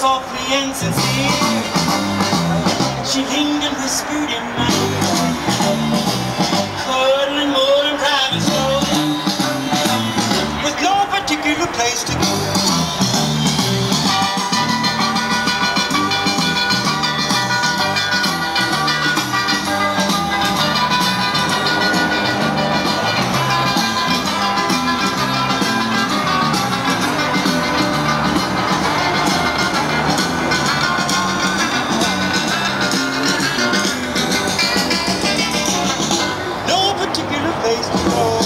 softly and sincere. She leaned and whispered in my ear, cuddling more in private, with no particular place to go. makes you